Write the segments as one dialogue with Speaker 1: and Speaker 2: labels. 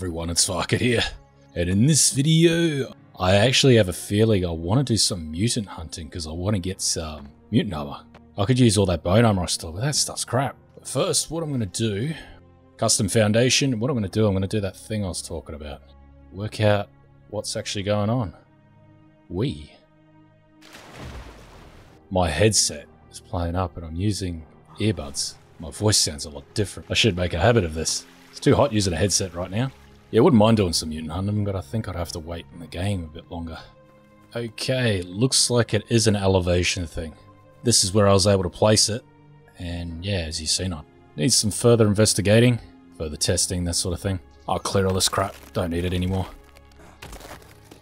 Speaker 1: everyone, it's Farket here. And in this video, I actually have a feeling I want to do some mutant hunting because I want to get some mutant armor. I could use all that bone armor I stole, but that stuff's crap. But first, what I'm going to do, custom foundation, what I'm going to do, I'm going to do that thing I was talking about. Work out what's actually going on. We. My headset is playing up and I'm using earbuds. My voice sounds a lot different. I should make a habit of this. It's too hot using a headset right now. Yeah, wouldn't mind doing some mutant hunting, but I think I'd have to wait in the game a bit longer. Okay, looks like it is an elevation thing. This is where I was able to place it, and yeah, as you've seen, I need some further investigating, further testing, that sort of thing. I'll clear all this crap, don't need it anymore.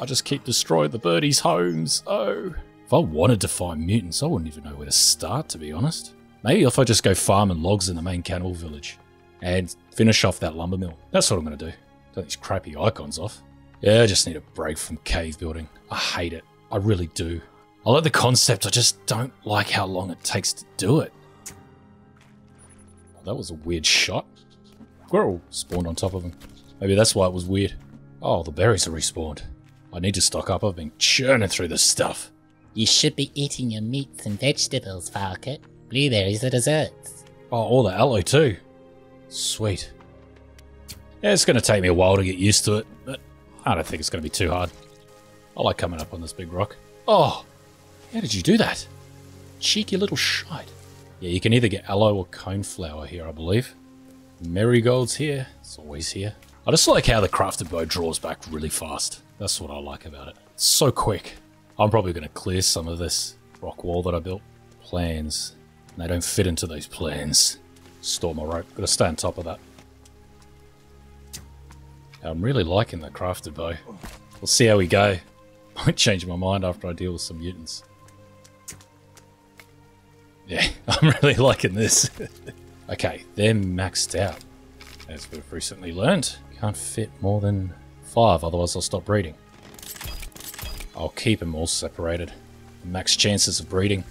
Speaker 1: I just keep destroying the birdies' homes, oh. If I wanted to find mutants, I wouldn't even know where to start, to be honest. Maybe if I just go farming logs in the main cannibal village and finish off that lumber mill. That's what I'm going to do. Take these crappy icons off. Yeah, I just need a break from cave building. I hate it. I really do. I like the concept, I just don't like how long it takes to do it. Oh, that was a weird shot. Squirrel spawned on top of him. Maybe that's why it was weird. Oh, the berries are respawned. I need to stock up. I've been churning through this stuff.
Speaker 2: You should be eating your meats and vegetables, Farket. Blueberries are desserts.
Speaker 1: Oh, all the aloe too. Sweet. Yeah, it's going to take me a while to get used to it, but I don't think it's going to be too hard. I like coming up on this big rock. Oh, how did you do that? Cheeky little shite. Yeah, you can either get aloe or coneflower here, I believe. Marigold's here. It's always here. I just like how the crafted bow draws back really fast. That's what I like about it. It's so quick. I'm probably going to clear some of this rock wall that I built. Plans. They don't fit into those plans. Store my rope. Gotta stay on top of that. I'm really liking the crafted bow. We'll see how we go. Might change my mind after I deal with some mutants. Yeah, I'm really liking this. okay, they're maxed out. As we've recently learned, can't fit more than five, otherwise I'll stop breeding. I'll keep them all separated. Max chances of breeding.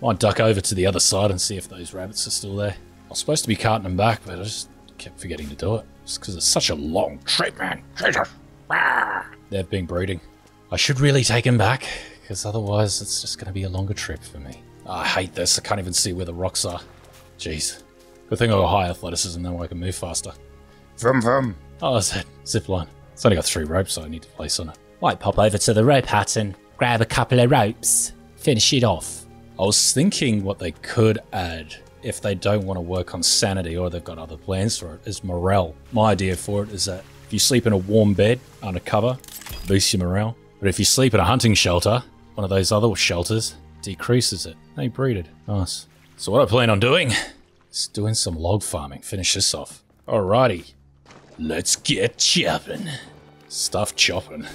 Speaker 1: Might duck over to the other side and see if those rabbits are still there. I was supposed to be carting them back, but I just kept forgetting to do it. Just because it's such a long trip, man. Jesus. Ah. They've been breeding. I should really take him back, because otherwise it's just going to be a longer trip for me. Oh, I hate this. I can't even see where the rocks are. Jeez. Good thing I got high athleticism, then I can move faster. Vroom vroom. Oh, that's it. Zip line. It's only got three ropes so I need to place on it.
Speaker 2: Might pop over to the rope hut and grab a couple of ropes. Finish it off.
Speaker 1: I was thinking what they could add if they don't want to work on sanity or they've got other plans for it is morale. My idea for it is that if you sleep in a warm bed under cover, boosts your morale. But if you sleep in a hunting shelter, one of those other shelters, decreases it. They breeded. Nice. So what I plan on doing is doing some log farming. Finish this off. Alrighty. Let's get chopping. Stuff chopping.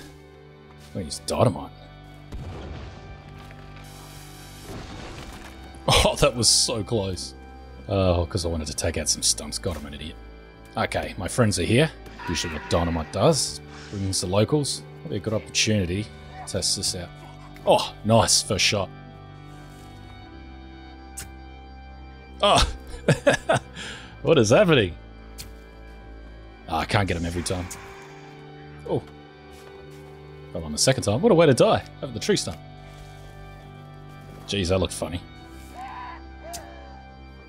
Speaker 1: Use dynamite. Oh, that was so close. Oh, because I wanted to take out some stumps. God, I'm an idiot. Okay, my friends are here. Usually what Dynamite does, brings the locals. Be a good opportunity to test this out. Oh, nice. First shot. Oh, what is happening? Oh, I can't get him every time. Oh. Got on the second time. What a way to die. Over the tree stump. Jeez, that looked funny.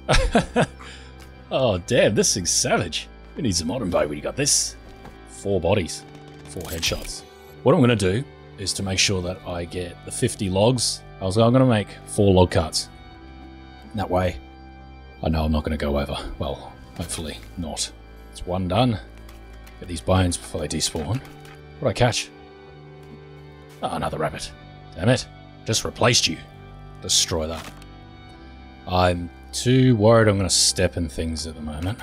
Speaker 1: oh, damn, this thing's savage. Who needs a modern bow when you got this? Four bodies, four headshots. What I'm going to do is to make sure that I get the 50 logs. I was going to make four log carts. That way, I know I'm not going to go over. Well, hopefully not. It's one done. Get these bones before they despawn. What I catch? Oh, another rabbit. Damn it. Just replaced you. Destroy that. I'm too worried I'm going to step in things at the moment.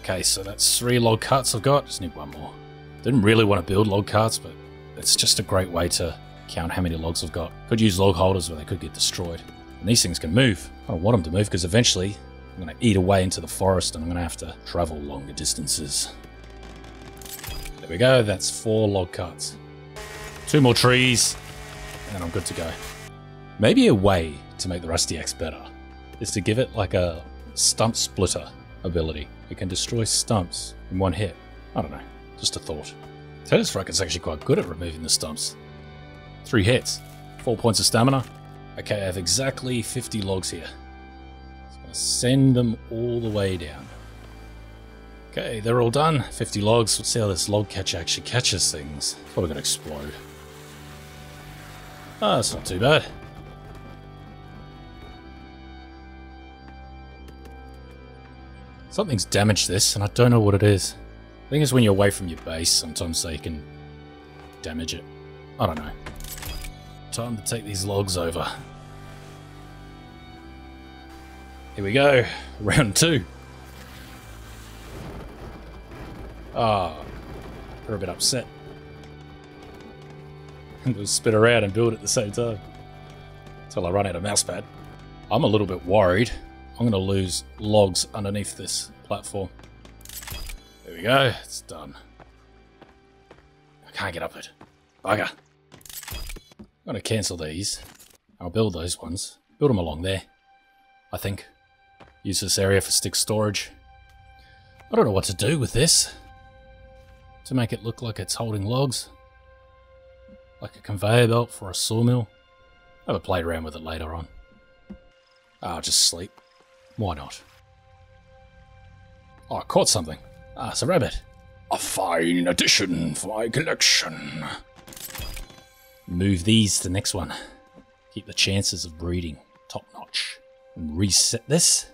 Speaker 1: Okay, so that's three log carts I've got. Just need one more. Didn't really want to build log carts, but it's just a great way to count how many logs I've got. Could use log holders, but they could get destroyed. And these things can move. I don't want them to move because eventually I'm going to eat away into the forest and I'm going to have to travel longer distances. There we go. That's four log carts. Two more trees, and I'm good to go. Maybe a way to make the Rusty Axe better is to give it like a stump splitter ability. It can destroy stumps in one hit. I don't know. Just a thought. Tennis Racket's actually quite good at removing the stumps. Three hits. Four points of stamina. Okay, I have exactly 50 logs here. So send them all the way down. Okay, they're all done. 50 logs. Let's see how this log catcher actually catches things. Probably going to explode. Ah, that's not too bad. Something's damaged this, and I don't know what it is. I think it's when you're away from your base, sometimes they can damage it. I don't know. Time to take these logs over. Here we go. Round two. Ah, oh, they're a bit upset. We'll spit around and build at the same time. Until I run out of mousepad. I'm a little bit worried. I'm going to lose logs underneath this platform. There we go. It's done. I can't get up it. Bugger. I'm going to cancel these. I'll build those ones. Build them along there. I think. Use this area for stick storage. I don't know what to do with this. To make it look like it's holding logs. Like a conveyor belt for a sawmill. I'll play around with it later on. I'll just sleep. Why not? Oh, I caught something. Ah, it's a rabbit. A fine addition for my collection. Move these to the next one. Keep the chances of breeding top notch. And reset this.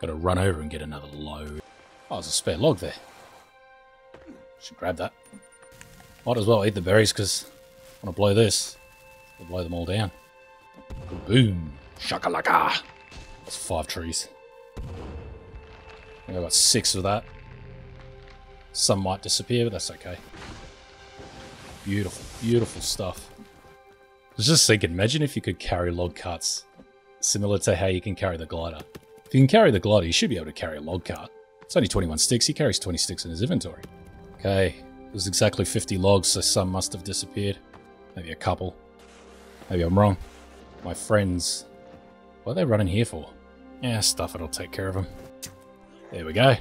Speaker 1: Gotta run over and get another load. Oh, there's a spare log there. Should grab that. Might as well eat the berries because I want to blow this. I'll blow them all down. Boom. Shakalaka. That's five trees. I got six of that. Some might disappear, but that's okay. Beautiful, beautiful stuff. I was just thinking, imagine if you could carry log carts similar to how you can carry the glider. If you can carry the glider, you should be able to carry a log cart. It's only 21 sticks, he carries 20 sticks in his inventory. Okay, was exactly 50 logs, so some must have disappeared. Maybe a couple. Maybe I'm wrong. My friends... What are they running here for? Yeah, stuff it, I'll take care of them. There we go.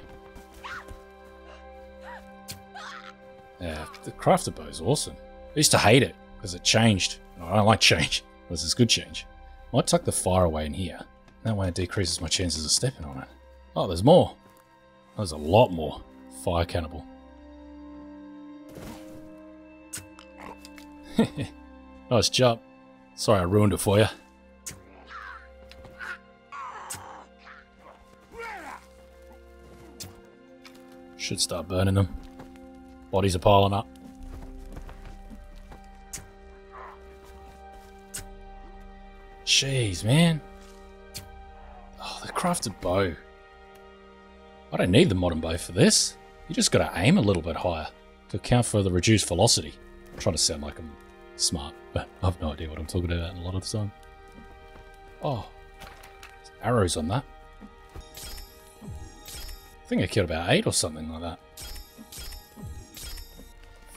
Speaker 1: Yeah, the crafted bow is awesome. I used to hate it, because it changed. Oh, I don't like change. This is good change. I might tuck the fire away in here. That way it decreases my chances of stepping on it. Oh, there's more. There's a lot more. Fire cannibal. nice jump. Sorry I ruined it for you. Should start burning them. Bodies are piling up. Jeez, man. Oh, the crafted bow. I don't need the modern bow for this. You just gotta aim a little bit higher to account for the reduced velocity. I'm trying to sound like I'm smart, but I have no idea what I'm talking about a lot of the time. Oh, arrows on that. I think I killed about eight or something like that.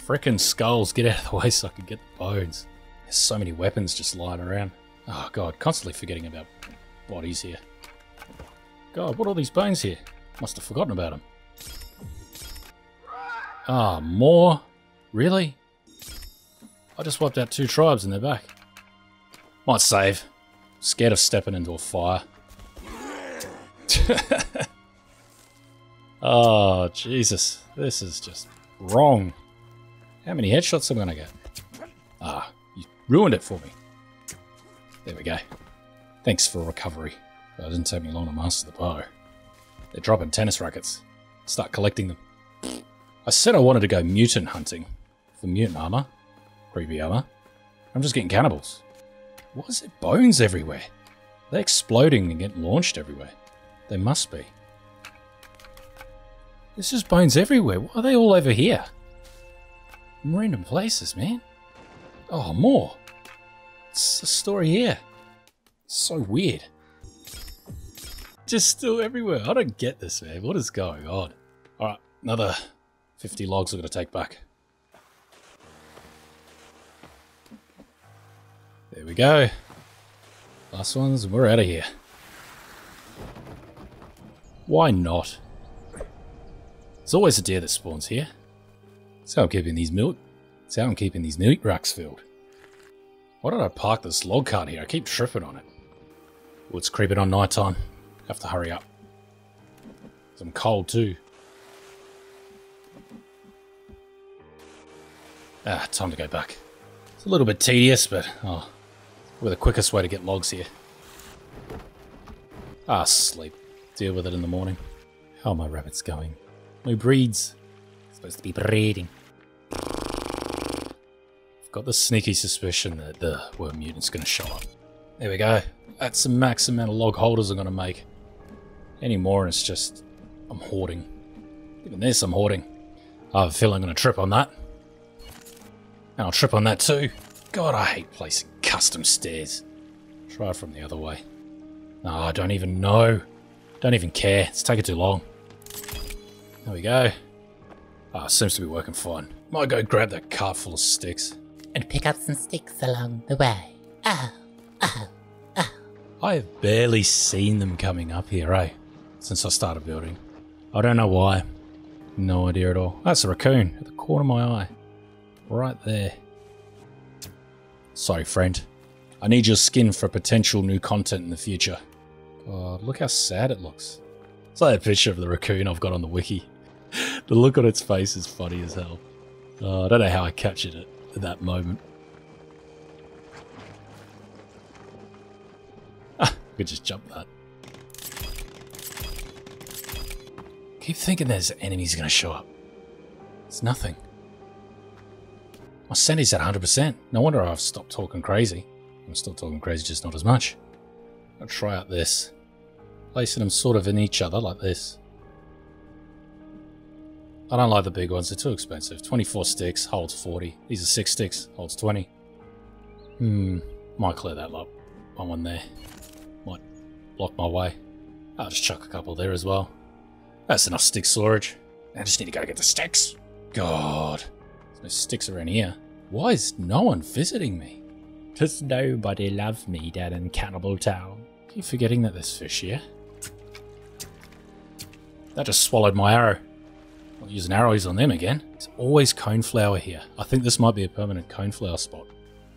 Speaker 1: Frickin' skulls, get out of the way so I can get the bones. There's so many weapons just lying around. Oh god, constantly forgetting about bodies here. God, what are all these bones here? Must have forgotten about them. Ah, more? Really? I just wiped out two tribes and they're back. Might save. Scared of stepping into a fire. oh, Jesus. This is just wrong. How many headshots am I going to get? Ah, you ruined it for me. There we go. Thanks for recovery. It didn't take me long to master the bow. They're dropping tennis rackets. Start collecting them. I said I wanted to go mutant hunting for mutant armor. Creepy armor. I'm just getting cannibals. What is it? Bones everywhere. They're exploding and getting launched everywhere. They must be. There's just bones everywhere. Why are they all over here? Random places, man. Oh, more. It's a story here. so weird. Just still everywhere. I don't get this, man. What is going on? Alright, another 50 logs I'm going to take back. There we go. Last ones, we're out of here. Why not? There's always a deer that spawns here. How I'm keeping these milk. How I'm keeping these meat racks filled. Why did I park this log cart here? I keep tripping on it. Oh, it's creeping on night time. Have to hurry up. I'm cold too. Ah, time to go back. It's a little bit tedious, but oh, we're the quickest way to get logs here. Ah, sleep. Deal with it in the morning. How are my rabbits going? My breeds. Supposed to be breeding. I've got the sneaky suspicion that the worm mutant's to show up. There we go. That's the max amount of log holders I'm to make. Any more and it's just... I'm hoarding. Even this I'm hoarding. I have a feeling I'm to trip on that. And I'll trip on that too. God, I hate placing custom stairs. Try from the other way. No, I don't even know. Don't even care. It's taking too long. There we go. Ah, oh, seems to be working fine. Might go grab that cart full of sticks.
Speaker 2: And pick up some sticks along the way. Oh, oh, oh.
Speaker 1: I've barely seen them coming up here, eh? Since I started building. I don't know why. No idea at all. That's a raccoon at the corner of my eye. Right there. Sorry, friend. I need your skin for potential new content in the future. God, look how sad it looks. It's like a picture of the raccoon I've got on the wiki. The look on its face is funny as hell. Uh, I don't know how I captured it at that moment. Ah, I could just jump that. Keep thinking there's enemies gonna show up. It's nothing. My sanity's at 100%. No wonder I've stopped talking crazy. I'm still talking crazy, just not as much. I'll try out this. Placing them sort of in each other like this. I don't like the big ones, they're too expensive. 24 sticks, holds 40. These are 6 sticks, holds 20. Hmm, might clear that up. One one there. Might block my way. I'll just chuck a couple there as well. That's enough stick storage. I just need to go get the sticks. God. There's no sticks around here. Why is no one visiting me?
Speaker 2: Does nobody love me down in Cannibal Town?
Speaker 1: Keep forgetting that there's fish here. That just swallowed my arrow. I'll use an arrows on them again. It's always coneflower here. I think this might be a permanent coneflower spot.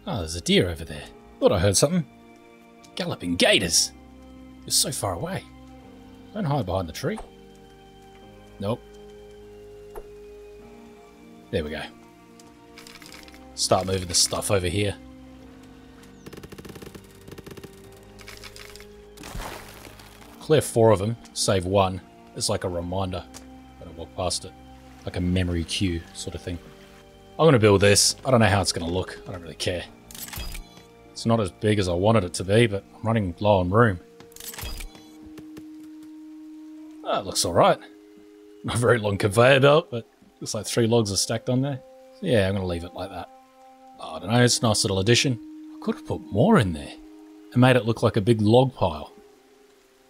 Speaker 1: Oh, there's a deer over there. Thought I heard something. Galloping gators! You're so far away. Don't hide behind the tree. Nope. There we go. Start moving the stuff over here. Clear four of them, save one. It's like a reminder walk past it. Like a memory cue sort of thing. I'm going to build this. I don't know how it's going to look. I don't really care. It's not as big as I wanted it to be, but I'm running low on room. Ah, that looks alright. Not a very long conveyor belt, but looks like three logs are stacked on there. So yeah, I'm going to leave it like that. Oh, I don't know, it's a nice little addition. I could have put more in there and made it look like a big log pile.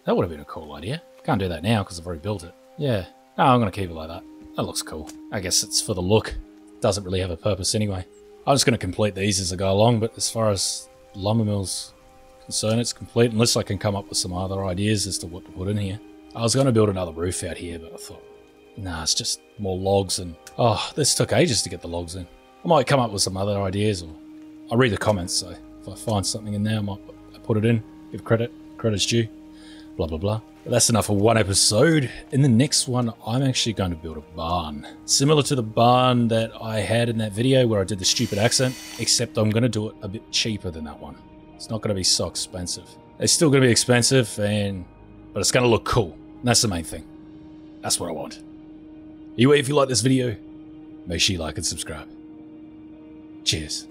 Speaker 1: That would have been a cool idea. Can't do that now because I've already built it. Yeah, no, I'm going to keep it like that. That looks cool. I guess it's for the look. Doesn't really have a purpose anyway. I'm just going to complete these as I go along, but as far as lumber mills concerned, it's complete unless I can come up with some other ideas as to what to put in here. I was going to build another roof out here, but I thought, nah, it's just more logs and... Oh, this took ages to get the logs in. I might come up with some other ideas, or I'll read the comments, so if I find something in there, I might put it in, give credit, credit's due, blah blah blah. But that's enough for one episode. In the next one, I'm actually going to build a barn. Similar to the barn that I had in that video where I did the stupid accent, except I'm going to do it a bit cheaper than that one. It's not going to be so expensive. It's still going to be expensive, and but it's going to look cool. that's the main thing. That's what I want. Anyway, if you like this video, make sure you like and subscribe. Cheers.